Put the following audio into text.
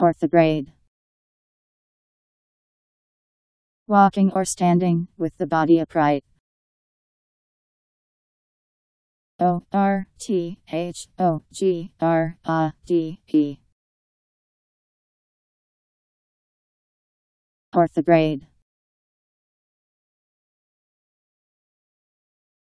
Orthograde. Walking or standing, with the body upright. O R T H O G R A D E. Orthograde.